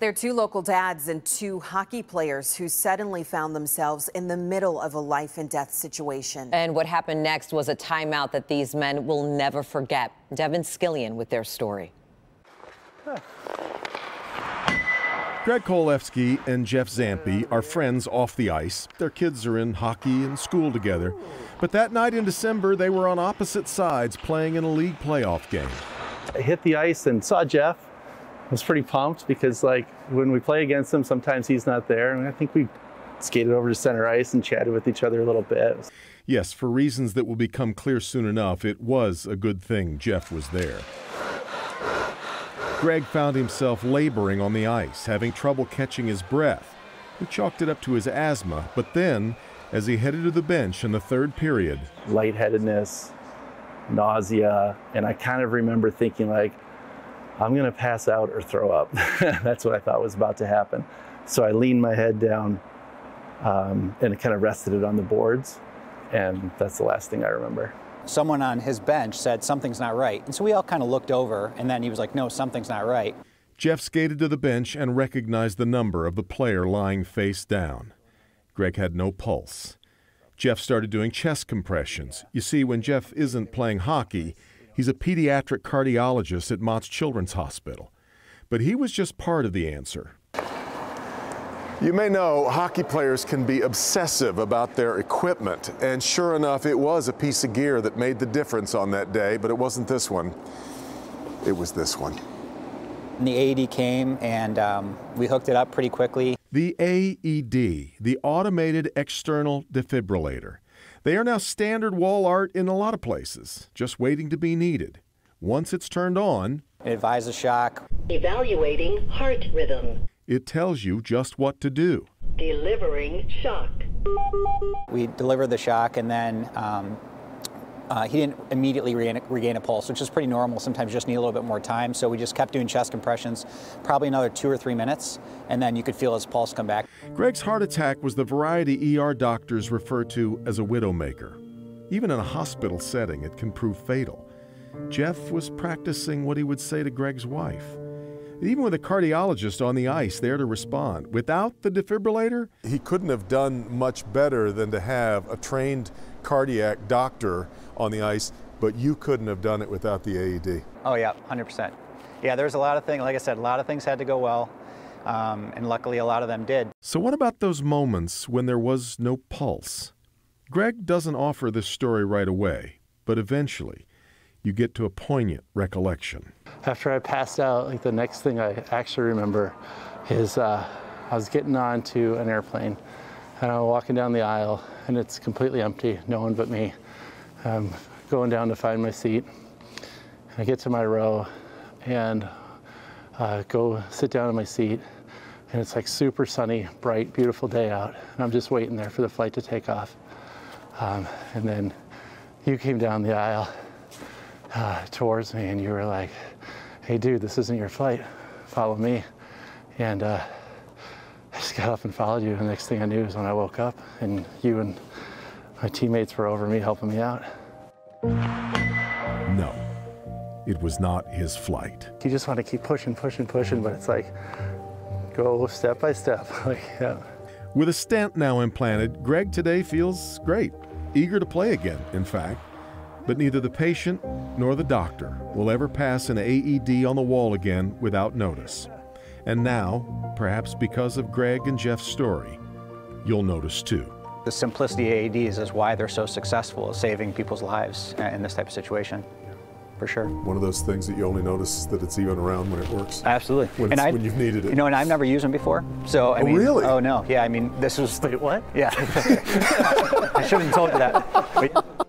They're two local dads and two hockey players who suddenly found themselves in the middle of a life and death situation. And what happened next was a timeout that these men will never forget. Devin Scillian with their story. Greg Kolefsky and Jeff Zampi are friends off the ice. Their kids are in hockey and school together. But that night in December, they were on opposite sides playing in a league playoff game. I hit the ice and saw Jeff. I was pretty pumped because, like, when we play against him, sometimes he's not there. And I think we skated over to center ice and chatted with each other a little bit. Yes, for reasons that will become clear soon enough, it was a good thing Jeff was there. Greg found himself laboring on the ice, having trouble catching his breath. He chalked it up to his asthma, but then, as he headed to the bench in the third period, lightheadedness, nausea, and I kind of remember thinking like, I'm gonna pass out or throw up. That's what I thought was about to happen. So I leaned my head down um, and kind of rested it on the boards, and that's the last thing I remember someone on his bench said something's not right. And so we all kind of looked over, and then he was like, no, something's not right. Jeff skated to the bench and recognized the number of the player lying face down. Greg had no pulse. Jeff started doing chest compressions. You see, when Jeff isn't playing hockey, he's a pediatric cardiologist at Mott's Children's Hospital. But he was just part of the answer. You may know hockey players can be obsessive about their equipment, and sure enough, it was a piece of gear that made the difference on that day, but it wasn't this one. It was this one. The AED came, and um, we hooked it up pretty quickly. The AED, the Automated External Defibrillator. They are now standard wall art in a lot of places, just waiting to be needed. Once it's turned on, it advises shock. Evaluating heart rhythm. It tells you just what to do. Delivering shock. We deliver the shock and then um, uh, he didn't immediately regain, regain, a pulse, which is pretty normal. Sometimes you just need a little bit more time. So we just kept doing chest compressions, probably another two or three minutes, and then you could feel his pulse come back. Greg's heart attack was the variety ER doctors refer to as a widowmaker. Even in a hospital setting, it can prove fatal. Jeff was practicing what he would say to Greg's wife even with a cardiologist on the ice there to respond. Without the defibrillator, he couldn't have done much better than to have a trained cardiac doctor on the ice, but you couldn't have done it without the AED. Oh, yeah, 100%. Yeah, there's a lot of things, like I said, a lot of things had to go well, um, and luckily a lot of them did. So, what about those moments when there was no pulse? Greg doesn't offer this story right away, but eventually you get to a poignant recollection. After I passed out, like the next thing I actually remember is uh, I was getting onto an airplane and I'm walking down the aisle and it's completely empty, no one but me. I'm going down to find my seat. I get to my row and uh, go sit down in my seat and it's like super sunny, bright, beautiful day out. And I'm just waiting there for the flight to take off. Um, and then you came down the aisle uh, towards me and you were like, hey dude, this isn't your flight, follow me. And uh, I just got up and followed you. And the next thing I knew was when I woke up and you and my teammates were over me helping me out. No, it was not his flight. You just want to keep pushing, pushing, pushing, but it's like, go step by step. like, yeah. With a stent now implanted, Greg today feels great, eager to play again, in fact. But neither the patient nor the doctor will ever pass an AED on the wall again without notice. And now, perhaps because of Greg and Jeff's story, you'll notice too. The simplicity of AEDs is why they're so successful at saving people's lives uh, in this type of situation. For sure. One of those things that you only notice that it's even around when it works. Absolutely. When, and I, when you've needed it. You know, and I've never used them before. So, I oh, mean, really? Oh, no. Yeah, I mean, this was. Wait, what? Yeah. I shouldn't have told you that.